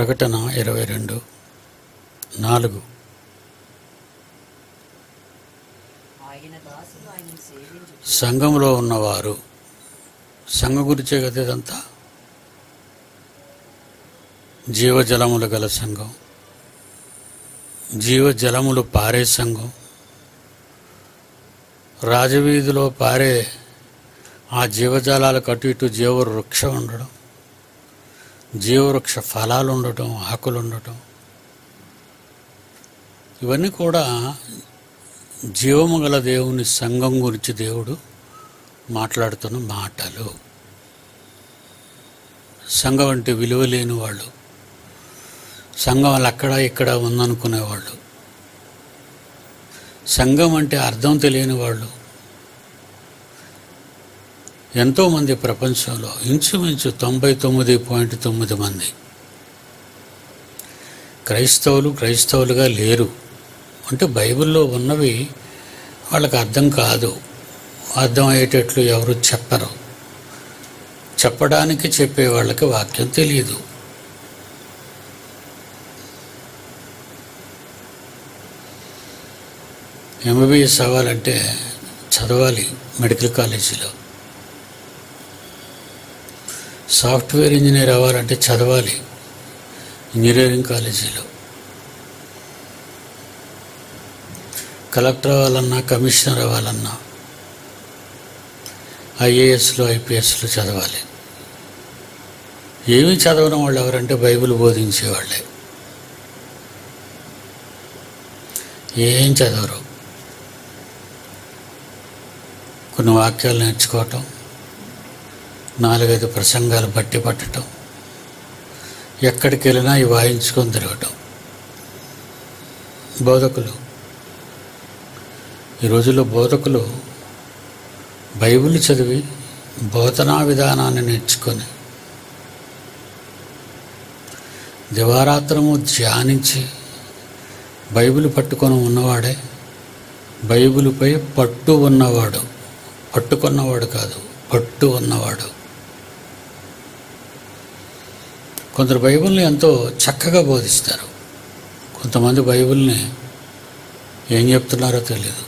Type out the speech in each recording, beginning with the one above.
ప్రకటన ఇరవై రెండు. నాలుగు. సంఘంలో ఉన్నవారు సంఘం గురించే కదా ఇదంతా? జీవజలములు గల సంఘం. జీవజలములు పారే సంఘం. రాజవీధిలో పారే ఆ జీవజాలాలకు అటు ఇటు జీవ వృక్షం ఉండడం. జీవవృక్ష ఫలాలు ఉండటం ఆకులు ఉండటం. ఇవన్నీ కూడా జీవము గల దేవుని సంఘం గురించి దేవుడు మాట్లాడుతున్న మాటలు. సంఘం అంటే విలువ లేని వాళ్ళు. సంఘం వాళ్ళు అక్కడ ఇక్కడ ఉందనుకునేవాళ్ళు. సంఘం అంటే అర్థం తెలియని వాళ్ళు. ఎంతోమంది ప్రపంచంలో ఇంచుమించు తొంభై తొమ్మిది పాయింట్ తొమ్మిది మంది. క్రైస్తవులు క్రైస్తవులుగా లేరు. అంటే బైబిల్లో ఉన్నవి వాళ్ళకి అర్థం కాదు. అర్థం అయ్యేటట్లు ఎవరు చెప్పరు. చెప్పడానికి చెప్పే వాళ్ళకి వాక్యం తెలియదు ఎంబీబీఎస్ అవ్వాలంటే చదవాలి మెడికల్ కాలేజీలో. సాఫ్ట్వేర్ ఇంజనీర్ అవ్వాలంటే చదవాలి. ఇంజనీరింగ్ కాలేజీలో. కలెక్టర్ అవ్వాలన్నా కమిషనర్ అవ్వాలన్నా ఐఏఎస్లు ఐపీఎస్లు చదవాలి. ఏమీ చదవని వాళ్ళు ఎవరంటే బైబిల్ బోధించేవాళ్ళే. ఏం చదవరు. కొన్ని వాక్యాలు నేర్చుకోవటం నాలుగైదు ప్రసంగాలు బట్టి పట్టడం ఎక్కడికి వెళ్ళినా ఇవి వాయించుకొని తిరగటం. బోధకులు. ఈ రోజుల్లో బోధకులు బైబిల్ చదివి బోధనా విధానాన్ని నేర్చుకొని దివారాత్రము ధ్యానించి బైబిల్ పట్టుకొని ఉన్నవాడే బైబిల్పై పట్టు ఉన్నవాడు పట్టుకున్నవాడు కాదు పట్టు ఉన్నవాడు. కొందరు బైబిల్ని ఎంతో చక్కగా బోధిస్తారు. కొంతమంది బైబిల్ని ఏం చెప్తున్నారో తెలియదు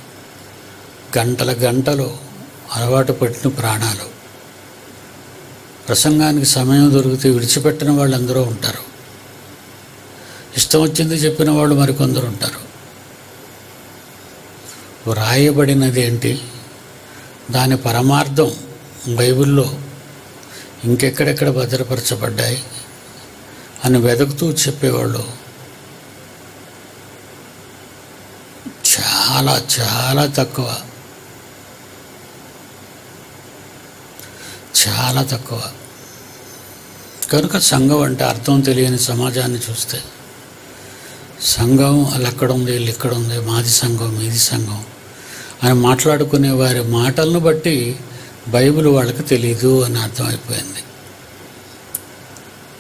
గంటల గంటలు అలవాటు పట్టిన ప్రాణాలు. ప్రసంగానికి సమయం దొరికితే విడిచిపెట్టిన వాళ్ళు అందరూ ఉంటారు. ఇష్టం వచ్చింది చెప్పిన వాళ్ళు మరికొందరు ఉంటారు. వ్రాయబడినది ఏంటి దాని పరమార్థం బైబిల్లో ఇంకెక్కడెక్కడ భద్రపరచబడ్డాయి? అని వెతుకుతూ చెప్పేవాళ్ళు. చాలా చాలా తక్కువ. చాలా తక్కువ. కనుక సంఘం అంటే అర్థం తెలియని సమాజాన్ని చూస్తే సంఘం వాళ్ళు అక్కడ ఉంది వీళ్ళు ఇక్కడ ఉంది మాది సంఘం మీది సంఘం అని మాట్లాడుకునే వారి మాటలను బట్టి బైబిల్ వాళ్ళకి తెలియదు అని అర్థమైపోయింది.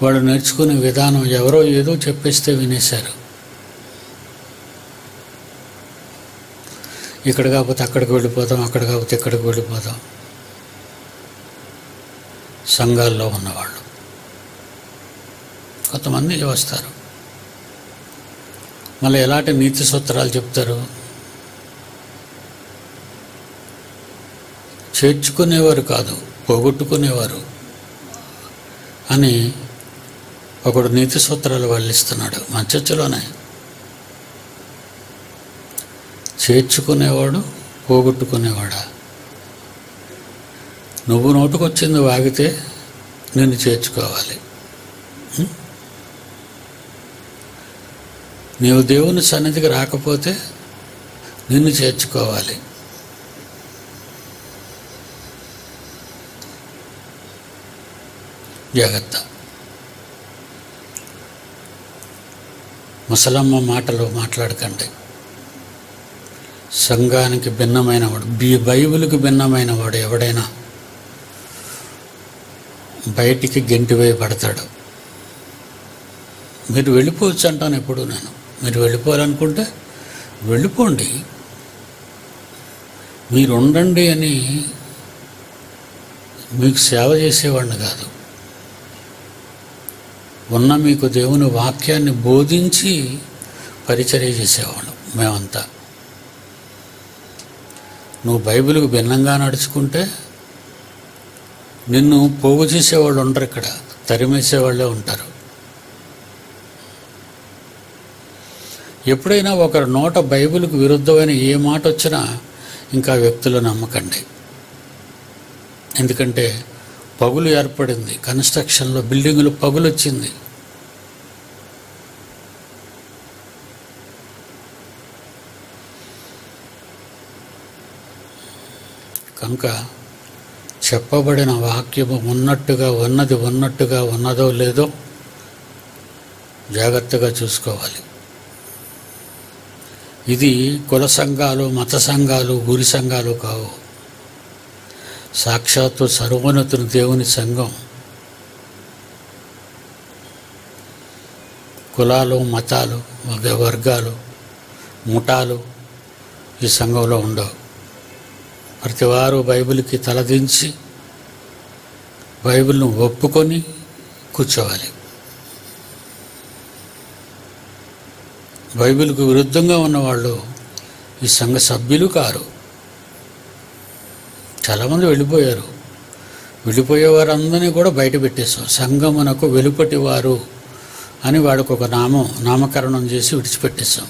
వాళ్ళు నేర్చుకునే విధానం ఎవరో ఏదో చెప్పేస్తే వినేశారు. ఇక్కడ కాకపోతే అక్కడికి వెళ్ళిపోతాం అక్కడ కాకపోతే ఇక్కడికి వెళ్ళిపోతాం సంఘాల్లో ఉన్నవాళ్ళు. కొంతమంది వస్తారు. మళ్ళీ ఎలాంటి నీతి సూత్రాలు చెప్తారు? చేర్చుకునేవారు కాదు పోగొట్టుకునేవారు అని ఒకడు నీతి సూత్రాలు వల్లిస్తున్నాడు మన చర్చలోనే. చేర్చుకునేవాడు పోగొట్టుకునేవాడా? నువ్వు నోటుకొచ్చింది వాగితే నిన్ను చేర్చుకోవాలి. నీవు దేవుని సన్నిధికి రాకపోతే నిన్ను చేర్చుకోవాలి. జాగ్రత్త. ముసలమ్మ మాటలు మాట్లాడకండి. సంఘానికి భిన్నమైన వాడు బి బైబిల్కి భిన్నమైన వాడు ఎవడైనా బయటికి గెంటి వేయబడతాడు మీరు వెళ్ళిపోవచ్చు అంటాను ఎప్పుడు నేను. మీరు వెళ్ళిపోవాలనుకుంటే వెళ్ళిపోండి. మీరు ఉండండి అని మీకు సేవ చేసేవాడిని కాదు. ఉన్న మీకు దేవుని వాక్యాన్ని బోధించి పరిచర్య చేసేవాళ్ళం మేమంతా. నువ్వు బైబిల్కు భిన్నంగా నడుచుకుంటే నిన్ను పోగు చేసేవాళ్ళు ఉండరు ఇక్కడ తరిమేసేవాళ్ళే ఉంటారు. ఎప్పుడైనా ఒకరి నోట బైబిల్కు విరుద్ధమైన ఏ మాట వచ్చినా ఇంకా వ్యక్తులు నమ్మకండి. ఎందుకంటే పగులు ఏర్పడింది. కన్స్ట్రక్షన్లో బిల్డింగులు పగులు వచ్చింది కనుక చెప్పబడిన వాక్యము ఉన్నట్టుగా ఉన్నది ఉన్నట్టుగా ఉన్నదో లేదో జాగ్రత్తగా చూసుకోవాలి. ఇది కుల సంఘాలు మత సంఘాలు గురి సంఘాలు కావు. సాక్షాత్తు సర్వోన్నతుని దేవుని సంఘం. కులాలు మతాలు వర్గ- వర్గాలు ముఠాలు ఈ సంఘంలో ఉండవు. ప్రతివారు బైబిల్కి తలదించి బైబిల్ను ఒప్పుకొని కూర్చోవాలి. బైబిల్కు విరుద్ధంగా ఉన్నవాళ్ళు ఈ సంఘ సభ్యులు కారు. చాలామంది వెళ్ళిపోయారు. వెళ్ళిపోయే వారందరినీ కూడా బయట పెట్టేశాం సంఘమునకు వెలుపటి వారు అని వాడికి ఒక నామం నామకరణం చేసి విడిచిపెట్టేశాం.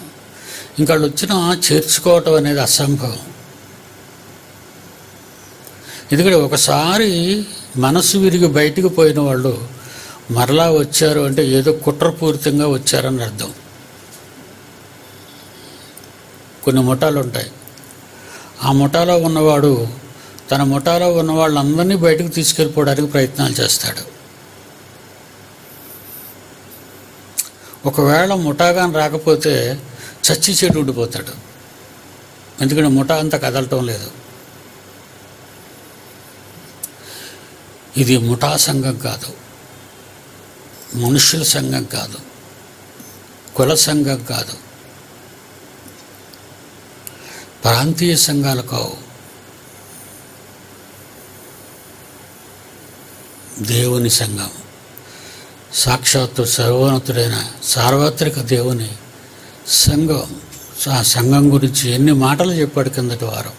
ఇంకా వాళ్ళు వచ్చినా చేర్చుకోవటం అనేది అసంభవం. ఎందుకంటే ఒకసారి మనసు విరిగి బయటికి పోయిన వాళ్ళు మరలా వచ్చారు అంటే ఏదో కుట్రపూరితంగా వచ్చారని అర్థం. కొన్ని ముఠాలు ఉంటాయి ఆ ముఠాలో ఉన్నవాడు తన ముఠాలో ఉన్న వాళ్ళందరినీ బయటకు తీసుకెళ్ళిపోవడానికి ప్రయత్నాలు చేస్తాడు. ఒకవేళ ముఠాగాని రాకపోతే చచ్చి చెడు ఉండిపోతాడు. ఎందుకంటే ముఠా అంతా కదలటం లేదు. ఇది ముఠా సంఘం కాదు. మనుషుల సంఘం కాదు. కుల సంఘం కాదు. ప్రాంతీయ సంఘాలు కావు. దేవుని సంఘం. సాక్షాత్తు సర్వోన్నతుడైన సార్వత్రిక దేవుని సంఘం. ఆ సంఘం గురించి ఎన్ని మాటలు చెప్పాడు కిందటి వారం?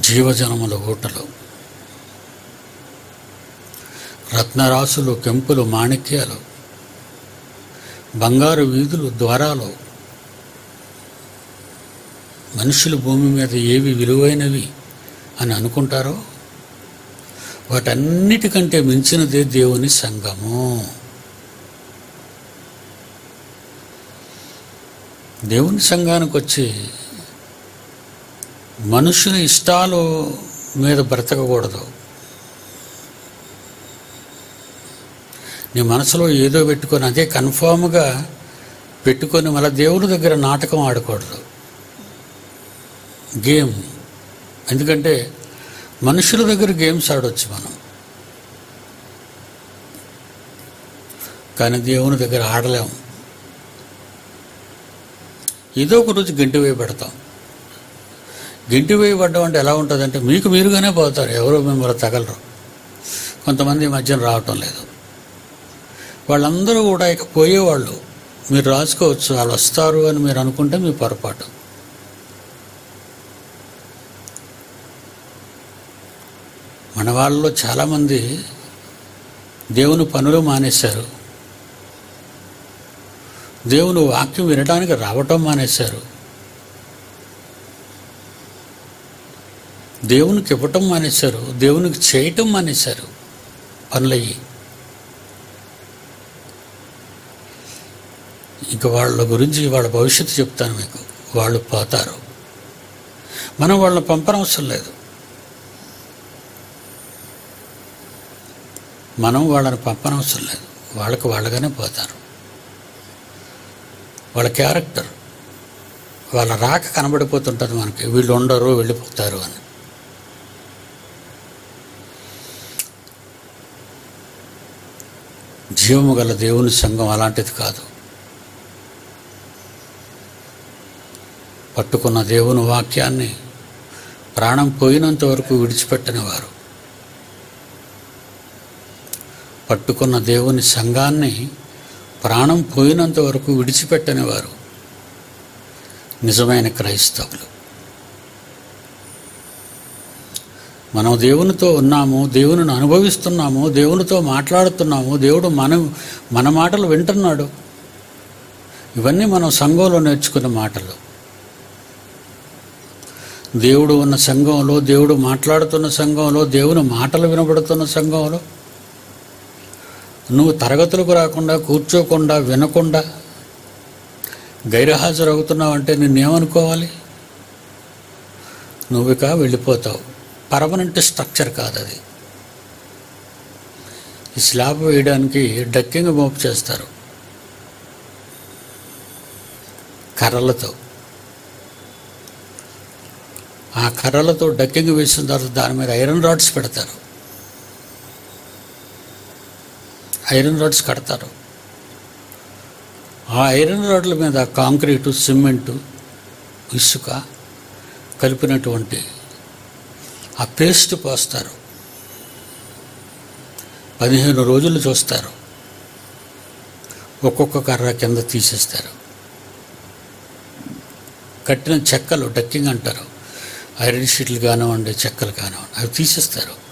జీవజనముల ఊటలు. రత్నరాసులు కెంపులు మాణిక్యాలు. బంగారు వీధులు ద్వారాలు. మనుషులు భూమి మీద ఏవి విలువైనవి అని అనుకుంటారో? వాటన్నిటికంటే మించినదే దేవుని సంఘము. దేవుని సంఘానికి వచ్చి మనుషుని ఇష్టాలు మీద బ్రతకకూడదు. నీ మనసులో ఏదో పెట్టుకొని అదే కన్ఫామ్గా పెట్టుకొని మళ్ళీ దేవుని దగ్గర నాటకం ఆడకూడదు. గేమ్. ఎందుకంటే మనుషుల దగ్గర గేమ్స్ ఆడవచ్చు మనం. కానీ దేవుని దగ్గర ఆడలేము. ఏదో ఒక రోజు గంటి వేయబడతాం గంటి వేయబడ్డం అంటే ఎలా ఉంటుందంటే మీకు మీరుగానే పోతారు. ఎవరో మిమ్మల్ని తగలరు. కొంతమంది ఈ మధ్యన రావటం లేదు. వాళ్ళందరూ కూడా ఇక పోయేవాళ్ళు. మీరు రాసుకోవచ్చు వాళ్ళు వస్తారు అని మీరు అనుకుంటే మీ పొరపాటు. మన వాళ్ళలో చాలామంది దేవుని పనులు మానేశారు. దేవుని వాక్యం వినడానికి రావటం మానేశారు. దేవునికి ఇవ్వటం మానేశారు. దేవునికి చేయటం మానేశారు. పనులయ్యి. ఇంక వాళ్ళ గురించి వాళ్ళ భవిష్యత్తు చెప్తాను మీకు. వాళ్ళు పోతారు. మనం వాళ్ళని పంపనవసరం లేదు. మనం వాళ్ళని పంపనవసరం లేదు. వాళ్ళకు వాళ్ళగానే పోతారు. వాళ్ళ క్యారెక్టర్. వాళ్ళ రాక కనబడిపోతుంటుంది మనకి. వీళ్ళు ఉండరు వెళ్ళిపోతారు అని. జీవము గల దేవుని సంఘం అలాంటిది కాదు. పట్టుకున్న దేవుని వాక్యాన్ని ప్రాణం పోయినంత వరకు విడిచిపెట్టనివారు వారు పట్టుకున్న దేవుని సంఘాన్ని ప్రాణం పోయినంత వరకు విడిచిపెట్టని వారు నిజమైన క్రైస్తవులు. మనం దేవునితో ఉన్నాము దేవునిని అనుభవిస్తున్నాము దేవునితో మాట్లాడుతున్నాము దేవుడు మన మన మాటలు వింటున్నాడు. ఇవన్నీ మనం సంఘంలో నేర్చుకున్న మాటలు. దేవుడు ఉన్న సంఘంలో దేవుడు మాట్లాడుతున్న సంఘంలో దేవుని మాటలు వినబడుతున్న సంఘంలో నువ్వు తరగతులకు రాకుండా కూర్చోకుండా వినకుండా గైరహాజరు అవుతున్నావు అంటే నిన్నేమనుకోవాలి? నువ్వు ఇక వెళ్ళిపోతావు. పర్మనెంట్ స్ట్రక్చర్ కాదు అది ఈ స్లాబ్ వేయడానికి డక్కింగ్ మోపు చేస్తారు. కర్రలతో. ఆ కర్రలతో డక్కింగ్ వేసిన తర్వాత దాని మీద ఐరన్ రాడ్స్ పెడతారు. ఐరన్ రాడ్స్ కడతారు. ఆ ఐరన్ రాడ్ల మీద కాంక్రీటు సిమెంటు ఇసుక కలిపినటువంటి ఆ పేస్ట్ పోస్తారు. పదిహేను రోజులు చూస్తారు. ఒక్కొక్క కర్ర కింద తీసేస్తారు. కట్టిన చెక్కలు డక్కింగ్ అంటారు. ఐరన్ షీట్లు కానివ్వండి చెక్కలు కానివ్వండి అవి తీసేస్తారు.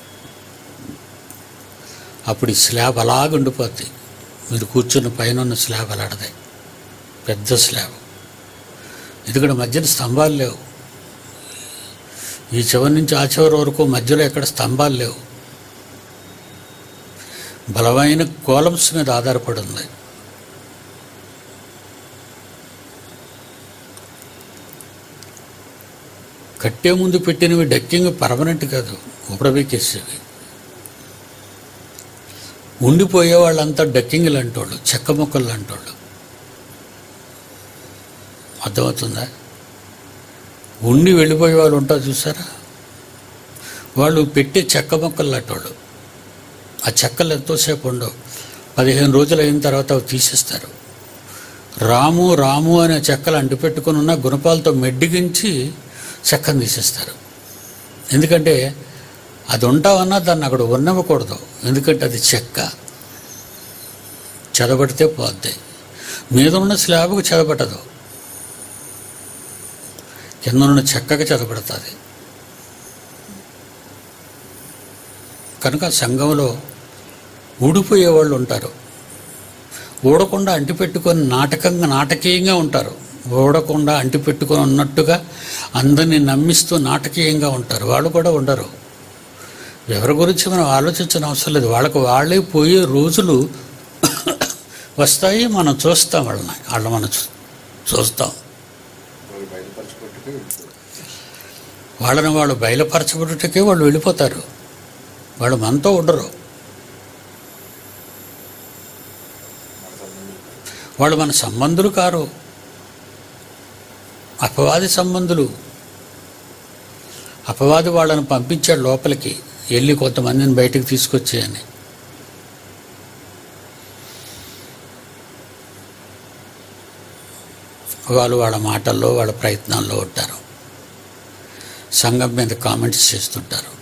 అప్పుడు ఈ స్లాబ్ అలాగ ఉండిపోద్ది. మీరు కూర్చున్న పైన ఉన్న స్లాబ్ అలాడదే పెద్ద స్లాబ్. ఎందుకంటే మధ్యన స్తంభాలు లేవు. ఈ చివరి నుంచి ఆ చివరి వరకు మధ్యలో ఎక్కడ స్తంభాలు లేవు. బలమైన కోలమ్స్ మీద ఆధారపడి ఉంది. కట్టే ముందు పెట్టినవి డక్కింగ్ పర్మనెంట్ కాదు. ఉపడబెక్కేసేవి ఉండిపోయే వాళ్ళంతా డక్కింగ్లు అంటోళ్ళు చెక్క మొక్కలు అంటోళ్ళు అర్థమవుతుందా? ఉండి వెళ్ళిపోయే వాళ్ళు ఉంటారు చూసారా? వాళ్ళు పెట్టే చెక్క మొక్కలు లాంటోళ్ళు. ఆ చెక్కలు ఎంతోసేపు ఉండవు. పదిహేను రోజులు అయిన తర్వాత అవి తీసేస్తారు. రాము రాము అనే చెక్కలు అంటిపెట్టుకుని ఉన్న గుణపాలతో మెడ్డిగించి చెక్కను తీసేస్తారు. ఎందుకంటే అది ఉంటావన్నా దాన్ని అక్కడ ఉన్నవ్వకూడదు ఎందుకంటే అది చెక్క. చెదబడితే పోద్ది. మీద ఉన్న స్లాబ్కు చెదబట్టదు కింద ఉన్న చెక్కకు చెదబడుతుంది కనుక సంఘంలో ఊడిపోయే వాళ్ళు ఉంటారు. ఊడకుండా అంటిపెట్టుకొని నాటకంగా నాటకీయంగా ఉంటారు. ఊడకుండా అంటిపెట్టుకొని ఉన్నట్టుగా అందరినీ నమ్మిస్తూ నాటకీయంగా ఉంటారు. వాళ్ళు కూడా ఉండరు. ఎవరి గురించి మనం ఆలోచించిన అవసరం లేదు. వాళ్ళకు వాళ్ళే పోయే రోజులు వస్తాయి మనం చూస్తాం వాళ్ళని. వాళ్ళని మనం చూస్తాం. వాళ్ళని వాళ్ళు బయలుపరచబడుటకే వాళ్ళు వెళ్ళిపోతారు. వాళ్ళు మనతో ఉండరు. వాళ్ళు మన సంబంధులు కారు. అపవాది సంబంధులు. అపవాది వాళ్ళని పంపించాడు లోపలికి. వెళ్ళి కొంతమందిని బయటికి తీసుకొచ్చేయని వాళ్ళు వాళ్ళ మాటల్లో వాళ్ళ ప్రయత్నాల్లో ఉంటారు. సంఘం మీద కామెంట్స్ చేస్తుంటారు.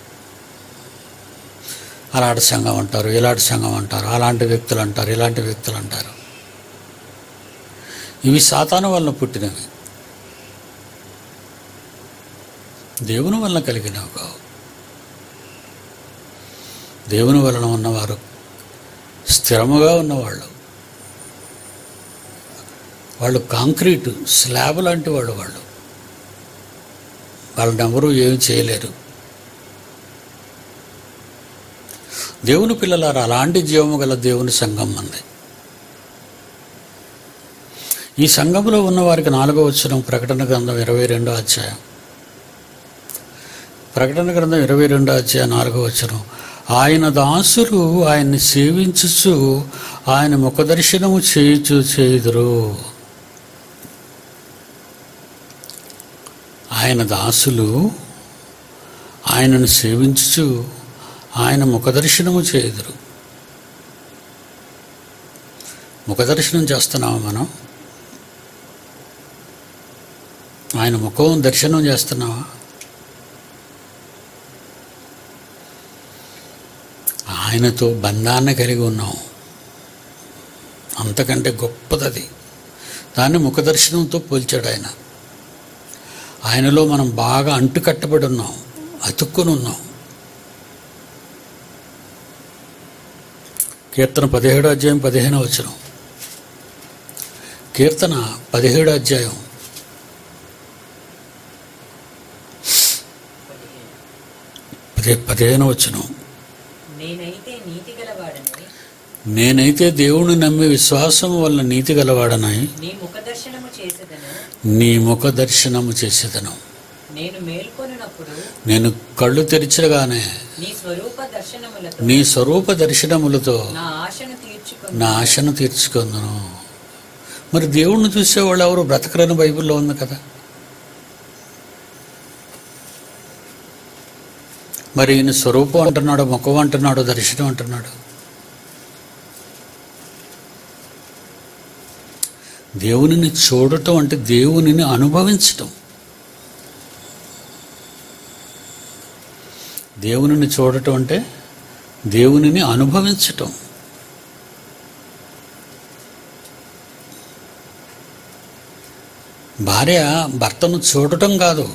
అలాంటి సంఘం అంటారు ఇలాంటి సంఘం అంటారు అలాంటి వ్యక్తులు అంటారు ఇలాంటి వ్యక్తులు అంటారు. ఇవి సాతాను వలన పుట్టినవి. దేవుని వలన కలిగినవి కావు. దేవుని వలన ఉన్నవారు స్థిరముగా ఉన్నవాళ్ళు. వాళ్ళు కాంక్రీటు స్లాబ్ లాంటి వాళ్ళు వాళ్ళు. వాళ్ళని ఎవరూ ఏమి చేయలేరు. దేవుని పిల్లలారు అలాంటి జీవము గల దేవుని సంఘం ఉంది. ఈ సంఘంలో ఉన్నవారికి నాలుగో వచ్చిన ప్రకటన గ్రంథం ఇరవై రెండో అధ్యాయం. ప్రకటన గ్రంథం ఇరవై రెండో అధ్యాయం నాలుగో వచనం. ఆయన దాసులు ఆయన్ని సేవించుచు ఆయన ముఖదర్శనము చేయుచు చేయుదురు. ఆయన దాసులు ఆయనను సేవించుచు ఆయన ముఖదర్శనము చేయుదురు. ముఖదర్శనం చేస్తున్నామా మనం? ఆయన ముఖం దర్శనం చేస్తున్నావా? ఆయనతో బంధాన్ని కలిగి ఉన్నాం. అంతకంటే గొప్పదది. దాన్ని ముఖదర్శనంతో పోల్చాడు ఆయన. ఆయనలో మనం బాగా అంటుకట్టబడి ఉన్నాం అతుక్కుని ఉన్నాం. కీర్తన పదిహేడో అధ్యాయం పదిహేనో వచ్చిన కీర్తన పదిహేడో అధ్యాయం. పదే పదిహేనో వచనం నేనైతే నీతి గలవాడని నేనైతే దేవుని నమ్మి విశ్వాసం వల్ల నీతి గలవాడనై నీ ముఖ దర్శనము చేసేదను. నేను కళ్ళు తెరిచగానే నీ స్వరూప దర్శనములతో నా ఆశను తీర్చుకుందును. మరి దేవుణ్ణి చూసేవాళ్ళు ఎవరు? బ్రతకరని బైబిల్లో ఉంది కదా. మరి ఈయన స్వరూపం అంటున్నాడు ముఖం అంటున్నాడు దర్శనం అంటున్నాడు? దేవునిని చూడటం అంటే దేవునిని అనుభవించటం. దేవునిని చూడటం అంటే దేవునిని అనుభవించటం. భార్య భర్తను చూడటం కాదు.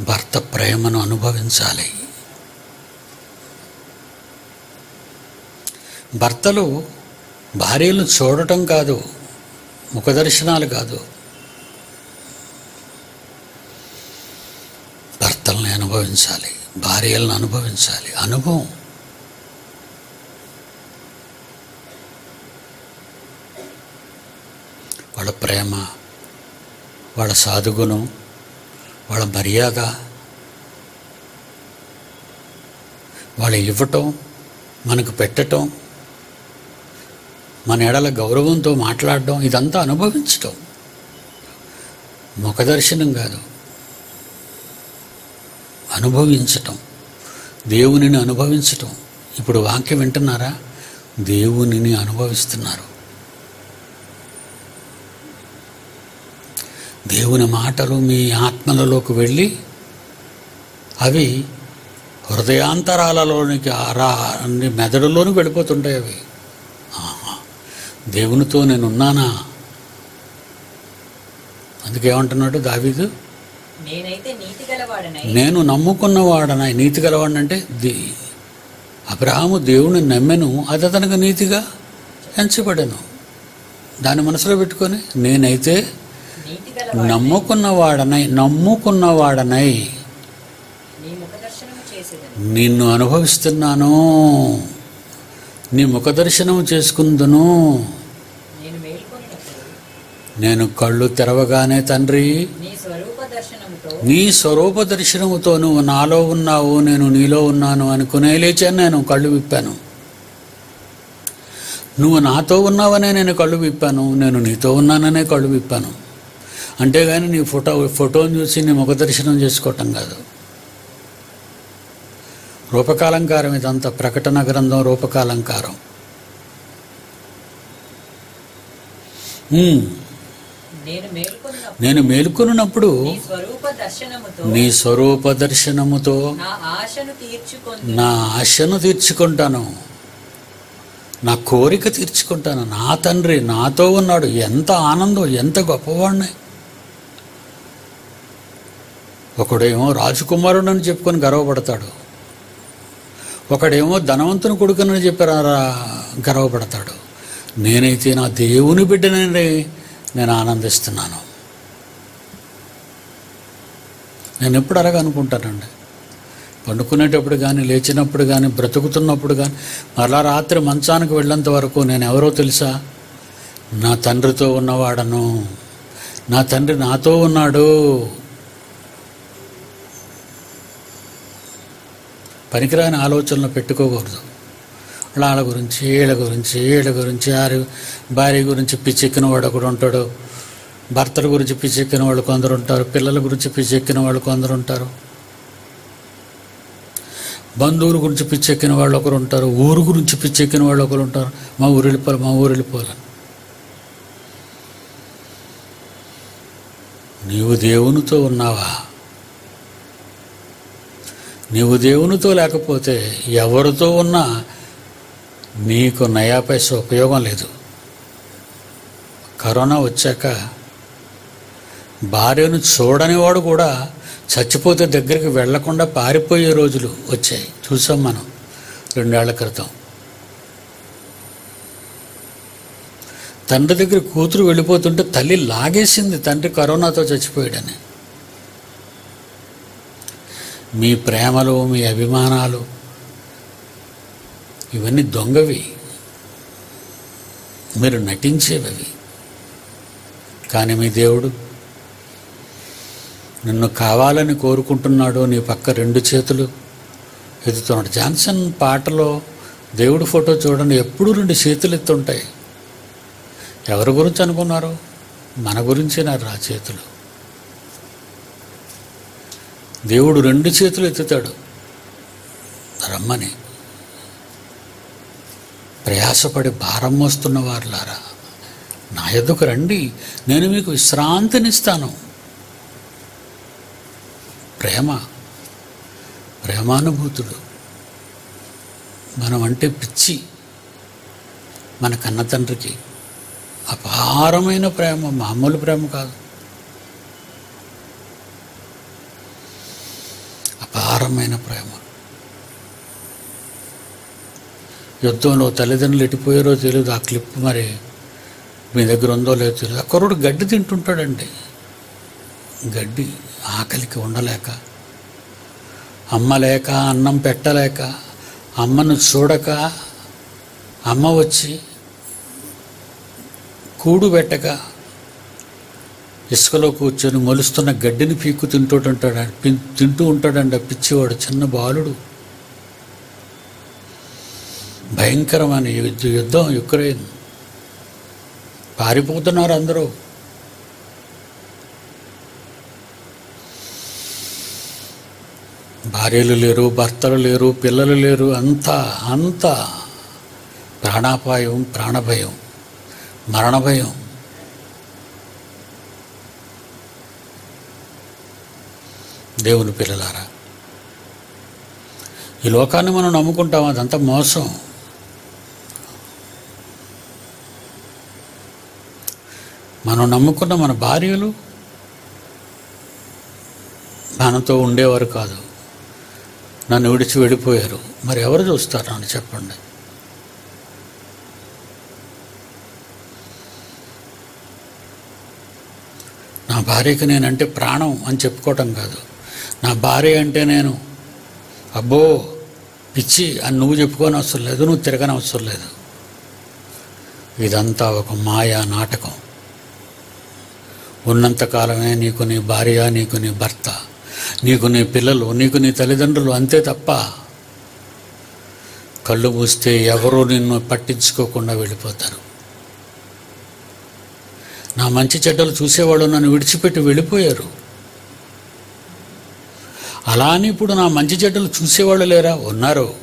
భర్త ప్రేమను అనుభవించాలి. భర్తలు భార్యలు చూడటం కాదు ముఖదర్శనాలు కాదు. భర్తల్ని అనుభవించాలి భార్యలను అనుభవించాలి. అనుభవం. వాళ్ళ ప్రేమ వాళ్ళ సాధుగుణం వాళ్ళ మర్యాద వాళ్ళు ఇవ్వటం మనకు పెట్టటం మన ఎడల గౌరవంతో మాట్లాడడం ఇదంతా అనుభవించటం. ముఖదర్శనం కాదు. అనుభవించటం. దేవునిని అనుభవించటం. ఇప్పుడు వాక్యం వింటున్నారా? దేవునిని అనుభవిస్తున్నారు. దేవుని మాటలు మీ ఆత్మలలోకి వెళ్ళి అవి హృదయాంతరాలలోనికి రా అన్ని మెదడులోనికి వెళ్ళిపోతుంటాయి అవి. దేవునితో నేను ఉన్నానా అందుకేమంటున్నాడు దావీదు? నేను నమ్ముకున్నవాడన. నీతి గలవాడంటే ది అబ్రహాము దేవుని నమ్మెను అది అతనికి నీతిగా ఎంచబడెను. దాన్ని మనసులో పెట్టుకొని నేనైతే నమ్ముకున్నవాడనై నమ్ముకున్నవాడనై. నిన్ను అనుభవిస్తున్నాను. నీ ముఖదర్శనం చేసుకుందును. నేను కళ్ళు తెరవగానే తండ్రి నీ స్వరూప దర్శనముతో నువ్వు నాలో ఉన్నావు నేను నీలో ఉన్నాను అనుకునే లేచాను నేను కళ్ళు విప్పాను. నువ్వు నాతో ఉన్నావనే నేను కళ్ళు విప్పాను నేను నీతో ఉన్నాననే కళ్ళు విప్పాను. అంతేగాని నీ ఫోటో ఫోటోని చూసి నీ ముఖ దర్శనం చేసుకోవటం కాదు. రూపకాలంకారం ఇదంతా ప్రకటన గ్రంథం రూపకాలంకారం. నేను మేలుకొనున్నప్పుడు నీ స్వరూప దర్శనముతో నీ ఆశను తీర్చుకొని నా ఆశను తీర్చుకుంటాను. నా కోరిక తీర్చుకుంటాను. నా తండ్రి నాతో ఉన్నాడు. ఎంత ఆనందం ఎంత గొప్పవాడిని ఒకడేమో రాజకుమారుడు అని చెప్పుకొని గర్వపడతాడు. ఒకడేమో ధనవంతుని కొడుకునని చెప్పారా గర్వపడతాడు. నేనైతే నా దేవుని బిడ్డనని నేను ఆనందిస్తున్నాను. నేను ఎప్పుడు అరగనుకుంటానండి పండుకునేటప్పుడు కానీ లేచినప్పుడు కానీ బ్రతుకుతున్నప్పుడు కానీ మరలా రాత్రి మంచానికి వెళ్ళేంత వరకు నేను ఎవరో తెలుసా? నా తండ్రితో ఉన్నవాడను. నా తండ్రి నాతో ఉన్నాడు. పనికిరాని ఆలోచనలు పెట్టుకోకూడదు. వాళ్ళ గురించి వీళ్ళ గురించి వీళ్ళ గురించి ఆరు భార్య గురించి పిచ్చెక్కిన వాడు ఒకడు ఉంటాడు. భర్తల గురించి పిచ్చెక్కిన వాళ్ళు కొందరు ఉంటారు. పిల్లల గురించి పిచ్చెక్కిన వాళ్ళు కొందరు ఉంటారు. బంధువుల గురించి పిచ్చెక్కిన వాళ్ళు ఒకరు ఉంటారు. ఊరు గురించి పిచ్చెక్కిన వాళ్ళు ఒకరు ఉంటారు. మా ఊరు వెళ్ళిపోవాలి మా ఊరు వెళ్ళిపోవాలని నీవు దేవునితో ఉన్నావా? నీవు దేవునితో లేకపోతే ఎవరితో ఉన్నా నీకు నయా పైస ఉపయోగం లేదు. కరోనా వచ్చాక భార్యను చూడని వాడు కూడా చచ్చిపోతే దగ్గరికి వెళ్ళకుండా పారిపోయే రోజులు వచ్చాయి. చూసాం మనం రెండేళ్ళ క్రితం. తండ్రి దగ్గర కూతురు వెళ్ళిపోతుంటే తల్లి లాగేసింది తండ్రి కరోనాతో చచ్చిపోయాడని. మీ ప్రేమలు మీ అభిమానాలు ఇవన్నీ దొంగవి. మీరు నటించేవి అవి కానీ మీ దేవుడు నిన్ను కావాలని కోరుకుంటున్నాడు నీ పక్క రెండు చేతులు. ఎత్తుతున్నాడు జాన్సన్ పాటలో దేవుడి ఫోటో చూడండి ఎప్పుడూ రెండు చేతులు ఎత్తుంటాయి. ఎవరి గురించి అనుకున్నారు? మన గురించేనారు ఆ చేతులు. దేవుడు రెండు చేతులు ఎత్తుతాడు. రమ్మని. ప్రయాసపడి భారం మోస్తున్న వారులారా నా ఎద్దుకు రండి నేను మీకు విశ్రాంతినిస్తాను. ప్రేమ ప్రేమానుభూతుడు మనం అంటే పిచ్చి మన కన్న తండ్రికి అపారమైన ప్రేమ మామూలు ప్రేమ కాదు. అపారమైన ప్రేమ. యుద్ధంలో తల్లిదండ్రులు ఎట్టిపోయారో తెలియదు ఆ క్లిప్ మరి మీ దగ్గర ఉందో లేదో తెలియదు ఆ కుర్రుడు గడ్డి తింటుంటాడండి. గడ్డి ఆకలికి ఉండలేక అమ్మ లేక అన్నం పెట్టలేక అమ్మను చూడక అమ్మ వచ్చి కూడు పెట్టక ఇసుకలో కూర్చొని మొలుస్తున్న గడ్డిని పీక్కు తింటుంటాడు తింటూ ఉంటాడండి ఆ పిచ్చివాడు చిన్న బాలుడు. భయంకరమైన యుద్ధ యుద్ధం యుక్రెయిన్. పారిపోతున్నారు అందరూ. భార్యలు లేరు భర్తలు లేరు పిల్లలు లేరు అంతా అంతా ప్రాణాపాయం ప్రాణభయం మరణ భయం దేవుని పిల్లలారా ఈ లోకాన్ని మనం నమ్ముకుంటాం అదంతా మోసం. మనం నమ్ముకున్న మన భార్యలు మనతో ఉండేవారు కాదు. నన్ను విడిచి వెళ్ళిపోయారు. మరి ఎవరు చూస్తారు నన్ను చెప్పండి. నా భార్యకి నేనంటే ప్రాణం అని చెప్పుకోవటం కాదు. నా భార్య అంటే నేను అబ్బో పిచ్చి అని నువ్వు చెప్పుకోని అవసరం లేదు నువ్వు తిరగని అవసరం లేదు. ఇదంతా ఒక మాయా నాటకం. ఉన్నంతకాలమే నీకు నీ భార్య నీకు నీ భర్త నీకు నీ పిల్లలు నీకు నీ తల్లిదండ్రులు అంతే తప్ప కళ్ళు మూస్తే ఎవరూ నిన్ను పట్టించుకోకుండా వెళ్ళిపోతారు. నా మంచి చెడ్డలు చూసేవాళ్ళు నన్ను విడిచిపెట్టి వెళ్ళిపోయారు. అలా అని ఇప్పుడు నా మంచి చెడ్డలు చూసేవాళ్ళు లేరా? ఉన్నారు?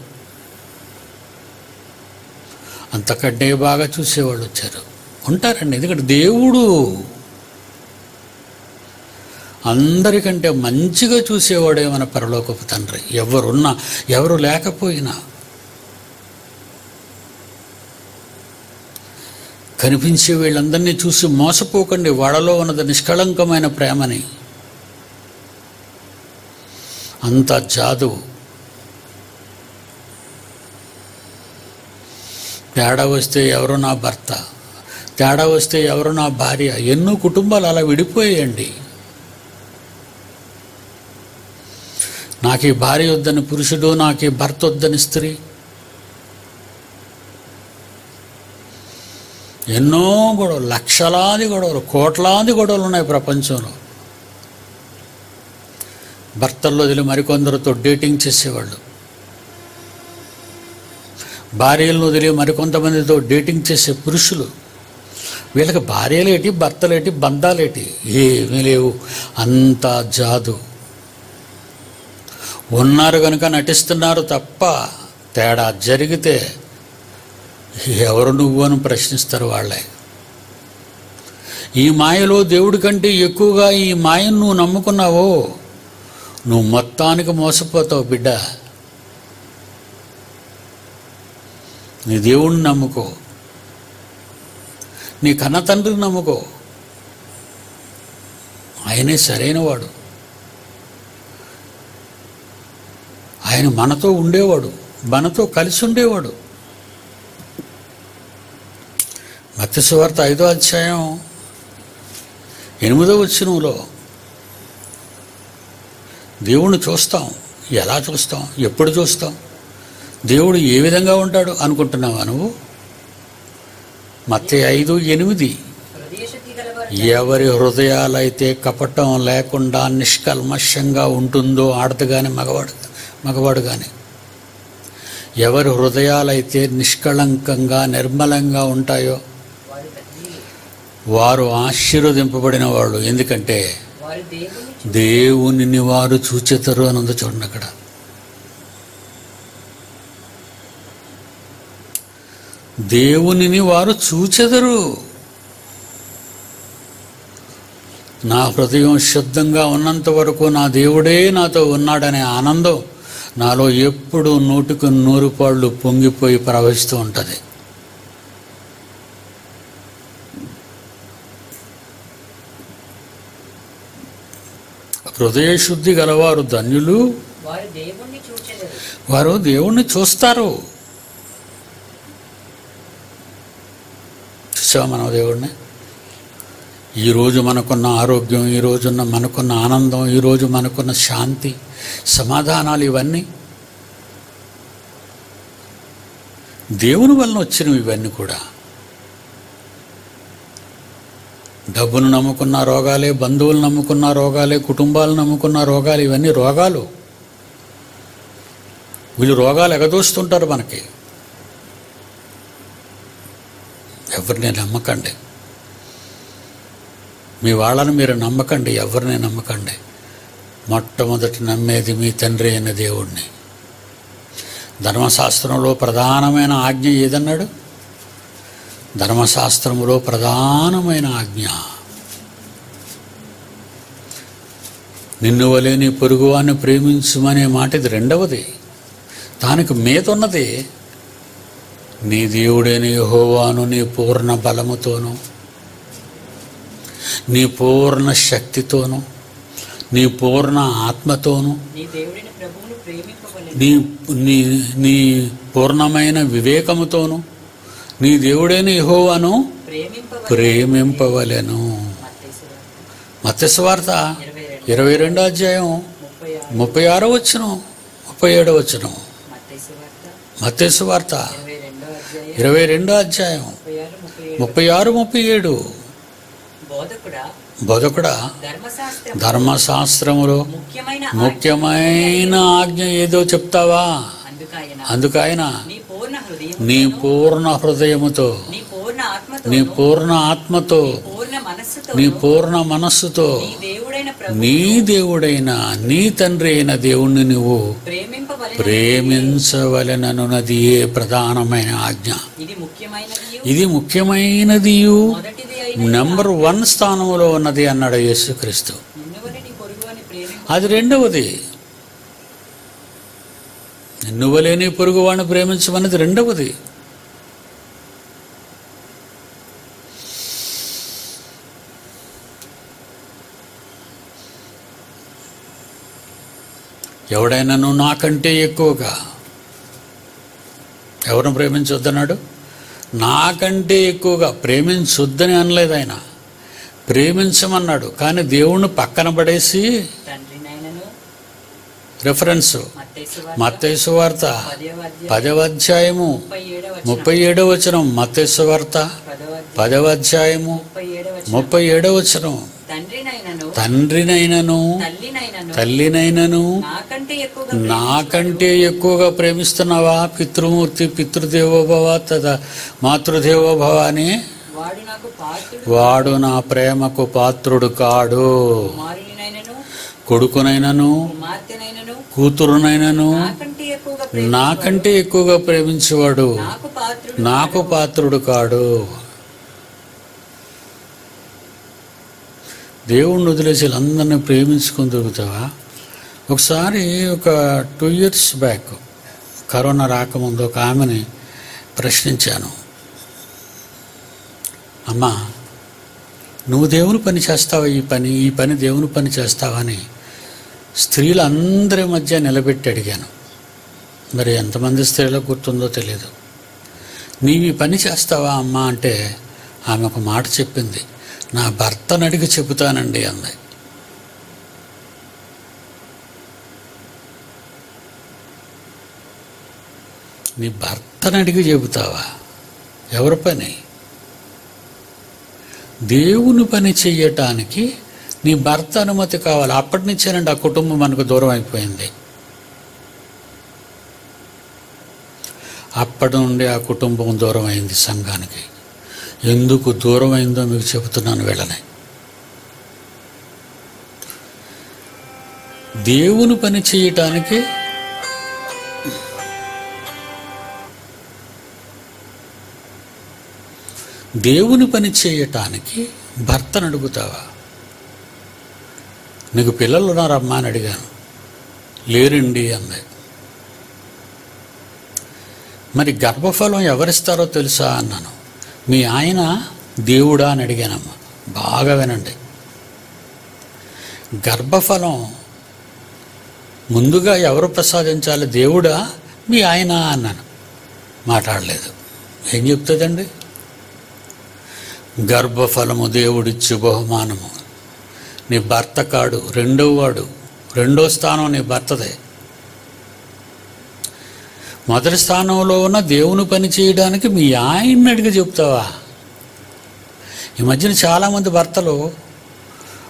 అంతకంటే బాగా చూసేవాళ్ళు వచ్చారు. ఉంటారండి. ఎందుకంటే దేవుడు అందరికంటే మంచిగా చూసేవాడే మన పరలోకపు తండ్రి. ఎవరున్నా ఎవరు లేకపోయినా. కనిపించే వీళ్ళందరినీ చూసి మోసపోకండి. వాళ్ళలో ఉన్నది నిష్కళంకమైన ప్రేమని. అంత జాదు. తేడా వస్తే ఎవరు నా భర్త? తేడా వస్తే ఎవరు నా భార్య? ఎన్నో కుటుంబాలు అలా విడిపోయాయండి. నాకు ఈ భార్య వద్దని పురుషుడు నాకు ఈ భర్త వద్దని స్త్రీ. ఎన్నో గొడవలు లక్షలాది గొడవలు కోట్లాది గొడవలు ఉన్నాయి ప్రపంచంలో. భర్తల్లో వదిలి మరికొందరితో డేటింగ్ చేసేవాళ్ళు. భార్యలను వదిలి మరికొంతమందితో డేటింగ్ చేసే పురుషులు. వీళ్ళకి భార్యలేటి భర్తలేటి బంధాలేటి ఏమీ లేవు. అంతా జాదు. ఉన్నారు కనుక నటిస్తున్నారు తప్ప తేడా జరిగితే ఎవరు నువ్వు అని ప్రశ్నిస్తారు వాళ్ళే. ఈ మాయలో దేవుడి కంటే ఎక్కువగా ఈ మాయను నువ్వు నమ్ముకున్నావో నువ్వు మొత్తానికి మోసపోతావు బిడ్డ. నీ దేవుణ్ణి నమ్ముకో. నీ కన్న తండ్రిని నమ్ముకో. ఆయనే సరైనవాడు. ఆయన మనతో ఉండేవాడు మనతో కలిసి ఉండేవాడు. మత్స్యవార్త ఐదో అధ్యాయం ఎనిమిదో వచ్చినంలో దేవుణ్ణి చూస్తాం. ఎలా చూస్తాం? ఎప్పుడు చూస్తాం? దేవుడు ఏ విధంగా ఉంటాడు అనుకుంటున్నావా నువ్వు? మత్తే ఐదు ఎనిమిది. ఎవరి హృదయాలైతే కపటం లేకుండా నిష్కల్మషంగా ఉంటుందో ఆడదు కానీ మగవాడు. మగవాడు కానీ ఎవరి హృదయాలైతే నిష్కళంకంగా నిర్మలంగా ఉంటాయో వారు ఆశీర్వదింపబడిన వాళ్ళు. ఎందుకంటే దేవుని దేవునిని వారు చూచెతరు అని ఉంది చూడండి అక్కడ. దేవునిని వారు చూచెదరు. నా హృదయం శుద్ధంగా ఉన్నంత వరకు నా దేవుడే నాతో ఉన్నాడనే ఆనందం నాలో ఎప్పుడు నూటికి నూరు పాళ్ళు పొంగిపోయి ప్రవహిస్తూ ఉంటుంది. హృదయ శుద్ధి గలవారు ధన్యులు. వారు దేవుణ్ణి చూచెదరు. వారు దేవుణ్ణి చూస్తారు. చూసావా మనం దేవుణ్ణి ఈరోజు మనకున్న ఆరోగ్యం ఈరోజున్న మనకున్న ఆనందం ఈరోజు మనకున్న శాంతి సమాధానాలు ఇవన్నీ. దేవుని వలన వచ్చినవి ఇవన్నీ కూడా. డబ్బును నమ్ముకున్న రోగాలే బంధువులు నమ్ముకున్న రోగాలే కుటుంబాలు నమ్ముకున్న రోగాలు ఇవన్నీ రోగాలు. వీళ్ళు రోగాలు ఎగదోస్తుంటారు మనకి. ఎవరిని నమ్మకండి. మీ వాళ్ళని మీరు నమ్మకండి ఎవరిని నమ్మకండి. మొట్టమొదటి నమ్మేది మీ తండ్రి అయిన దేవుణ్ణి. ధర్మశాస్త్రంలో ప్రధానమైన ఆజ్ఞ ఏదన్నాడు? ధర్మశాస్త్రములో ప్రధానమైన ఆజ్ఞ. నిన్ను వలే నీ పొరుగువాన్ని ప్రేమించుమనే మాట ఇది రెండవది. దానికి మీదున్నది నీ దేవుడేని హోవాను నీ పూర్ణ బలముతోను నీ పూర్ణ శక్తితోను నీ పూర్ణ ఆత్మతోను నీ నీ నీ పూర్ణమైన వివేకముతోను నీ దేవుడైన యెహోవాను ప్రేమింపవలెను. మత్స్యవార్త ఇరవై రెండు అధ్యాయం ముప్పై ఆరు. వచ్చును ముప్పై ఏడో వచ్చును మత్స్యవార్త ఇరవై రెండో అధ్యాయం ముప్పై ఆరు ముప్పై ఏడు ముప్పై ఆరు ముప్పై ఏడు బోధకుడా? ధర్మశాస్త్రములో ముఖ్యమైన ఆజ్ఞ ఏదో? చెప్తావా? అందుకాయన అందుకైన నీ పూర్ణ హృదయముతో నీ పూర్ణ ఆత్మతో నీ పూర్ణ మనస్సుతో నీ దేవుడైన నీ తండ్రి అయిన దేవుణ్ణి నువ్వు ప్రేమించవలెననున్నది ఏ ప్రధానమైన ఆజ్ఞ? ఇది ముఖ్యమైనది? నెంబర్ వన్ స్థానంలో ఉన్నది అన్నాడు యేసుక్రీస్తు. అది రెండవది. నువ్వలేని పొరుగువాడిని ప్రేమించమన్నది రెండవది. ఎవడైనాను నాకంటే ఎక్కువగా ఎవరిని ప్రేమించొద్దన్నాడు? నాకంటే ఎక్కువగా ప్రేమించొద్దని అనలేదు ఆయన. ప్రేమించమన్నాడు. కానీ దేవుణ్ణి పక్కన పడేసి రెఫరెన్స్. మత్తైసు వార్త పదవ అధ్యాయం పదవ అధ్యాయము ముప్పై ఏడవ వచనం. మత్తైసు వార్త పదవ అధ్యాయం పదవ అధ్యాయము ముప్పై ఏడవ వచనం. తండ్రినైనను తల్లినైనను నాకంటే ఎక్కువగా ప్రేమిస్తున్నావా. పితృమూర్తి పితృదేవోభవ తద మాతృదేవోభవ అని? వాడు నా ప్రేమకు పాత్రుడు కాడు. కొడుకునైనను కూతురునైనను నాకంటే ఎక్కువగా ప్రేమించువాడు. నాకు పాత్రుడు కాడు. దేవుణ్ణి వదిలేసి వీళ్ళందరినీ ప్రేమించుకొని దొరుకుతావా ఒకసారి ఒక టూ ఇయర్స్ బ్యాక్ కరోనా రాకముందు ఒక ఆమెని ప్రశ్నించాను. అమ్మా నువ్వు దేవుని పని చేస్తావా ఈ పని? ఈ పని దేవుని పని చేస్తావా అని స్త్రీలందరి మధ్య నిలబెట్టి అడిగాను. మరి ఎంతమంది స్త్రీలకు గుర్తుందో తెలియదు నీవి ఈ పని చేస్తావా అమ్మా? అంటే ఆమె ఒక మాట చెప్పింది. నా భర్తను అడిగి చెబుతానండి అంది నీ భర్తను అడిగి చెబుతావా? ఎవరి పని? దేవుని పని చెయ్యటానికి నీ భర్త అనుమతి కావాలి. అప్పటి నుంచేనండి ఆ కుటుంబం మనకు దూరం అయిపోయింది. అప్పటి నుండి ఆ కుటుంబం దూరం అయింది సంఘానికి. ఎందుకు దూరం అయిందో మీకు చెబుతున్నాను వెళ్ళనే. దేవుని పని చేయటానికి దేవుని పని చేయటానికి భర్తను అడుగుతావా? నీకు పిల్లలు ఉన్నారమ్మా అని అడిగాను. లేరండి అంది. మరి గర్భఫలం ఎవరిస్తారో తెలుసా అన్నాను. మీ ఆయన దేవుడా అని అడిగానమ్మా. బాగా వినండి. గర్భఫలం ముందుగా ఎవరు ప్రసాదించాలి? దేవుడా? మీ ఆయన అన్నాను. మాట్లాడలేదు. ఏం చెప్తుందండి? గర్భఫలము దేవుడిచ్చు బహుమానము. నీ భర్త కాడు రెండో వాడు రెండో స్థానం నీ భర్తదే. మొదటి స్థానంలో ఉన్న దేవుని పని చేయడానికి మీ ఆయన్ని అడిగి చెప్తావా? ఈ మధ్యన చాలామంది భర్తలు